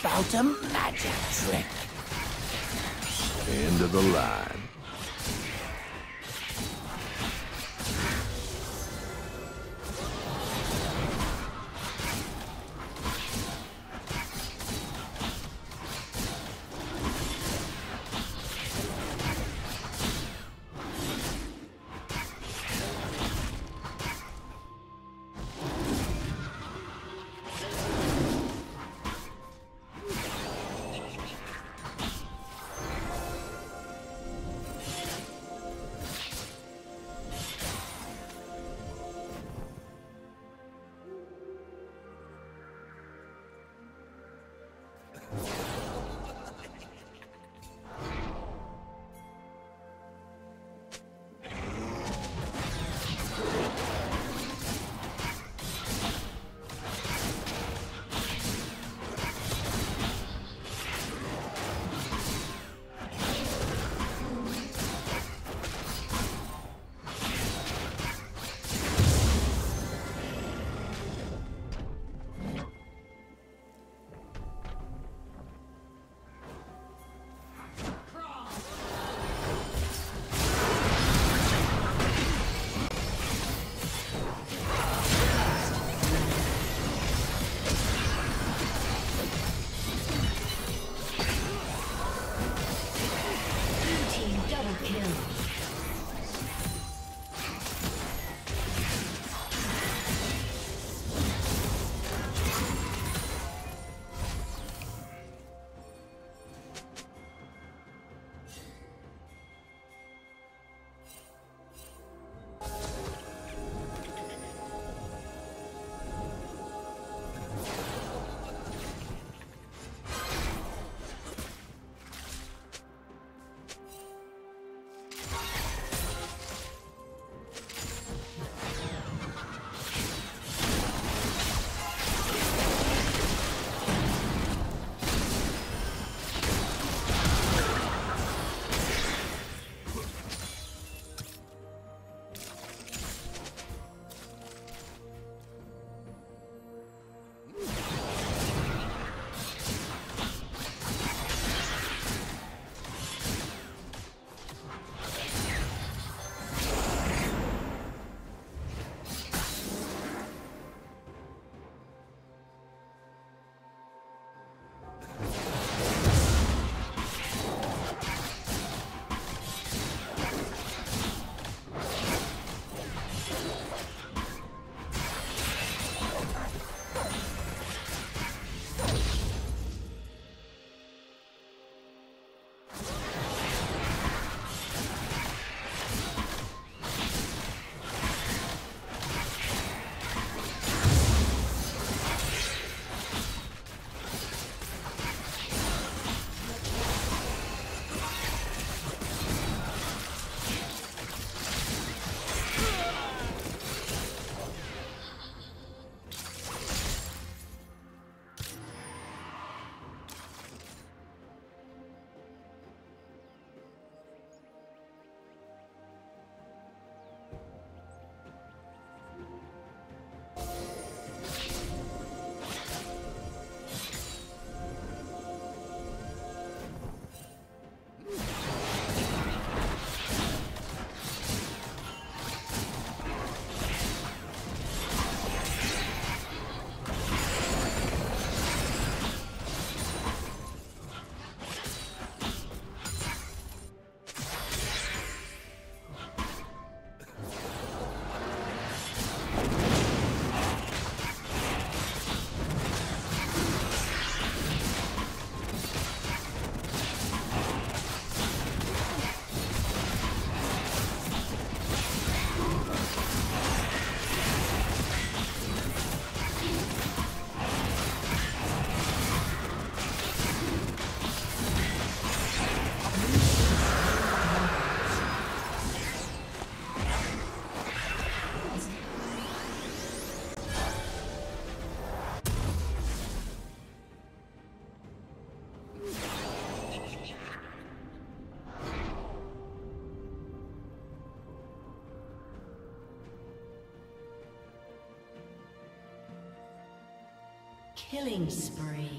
about a magic trick. End of the line. Killing spree.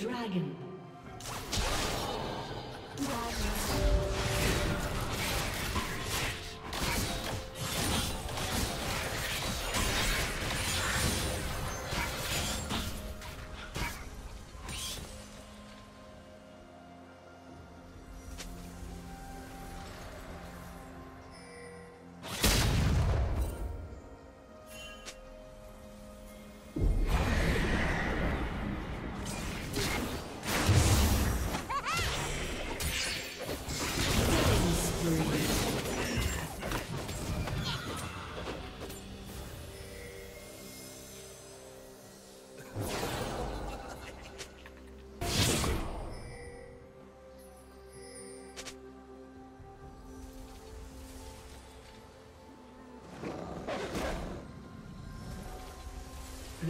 Dragon.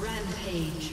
Rampage.